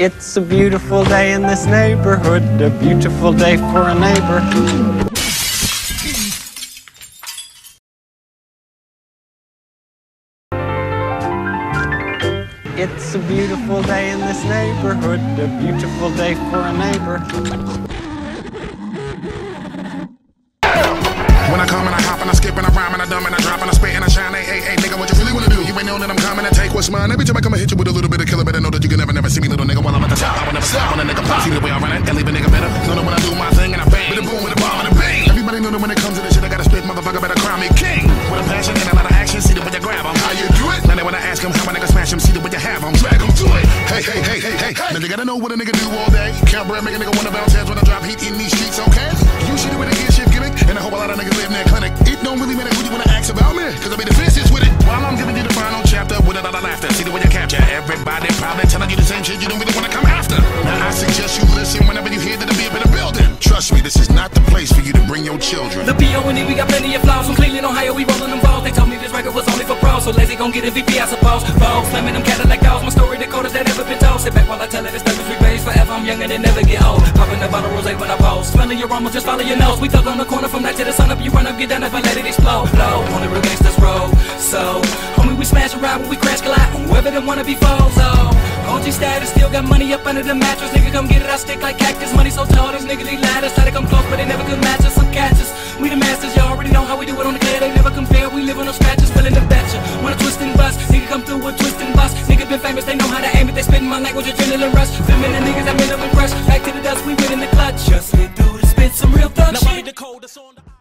It's a beautiful day in this neighborhood, a beautiful day for a neighbor. It's a beautiful day in this neighborhood, a beautiful day for a neighbor. Know that I'm coming to take what's mine. Every time I come and hit you with a little bit of killer, better know that you can never, never see me, little nigga, while I'm at the top. I will never stop when a nigga pop. See the way I run it and leave a nigga better. Know that when I do my thing and I bang, with a boom, with a bomb and a bang. Everybody know that when it comes to this shit, I gotta spit, motherfucker, better crown me king. With a passion and a lot of action, see the way you grab 'em. How you do it? Now they wanna ask 'em how a nigga smash 'em, see the way you have 'em. Drag 'em to it. Hey, hey, hey, hey, hey. Now you gotta know what a nigga do all day. Count bread, make a nigga wanna bounce heads when I drop heat in these streets, okay? You see the way the gear shift gimmick, and I hope a lot of niggas live in that clinic. It don't really matter who you wanna ask about me, cause I be the with it. Same shit you don't really wanna come after. Now I suggest you listen whenever you hear that I'm in the building. Trust me, this is not the place for you to bring your children. The B.O.N.E. we got plenty of flaws. From Cleveland, Ohio, we rolling them balls. They told me this record was only for pros So lazy gon' get a VP, I suppose. Balls, slamming them Cadillac dolls. My story, the coldest that ever been told. Sit back while I tell it, it's is rebased forever. I'm young and it never get old. Popping a bottle of rosé when I pose Smelling your aroma, just follow your nose. We thug on the corner from night to the sun. Up You run up, get down, never let it explode. Blow, on the real gangsters roll So, homie, we smash around when we crash collide. Whoever them wanna be OG status, still got money up under the mattress. Nigga, come get it, I stick like cactus. Money so tall, these niggas, they ladders Try to come close, but they never could match us. Some catches, we the masters, y'all already know how we do it on the clear They never compare, we live on no scratches, feeling the betcha Wanna twist and bust, nigga come through with twist and bust. Nigga been famous, they know how to aim it. They spitting my language, adrenaline rush. Feminine niggas, I made them crush. Back to the dust, we win in the clutch Just me through to spit some real thug Now shit. the coldest on the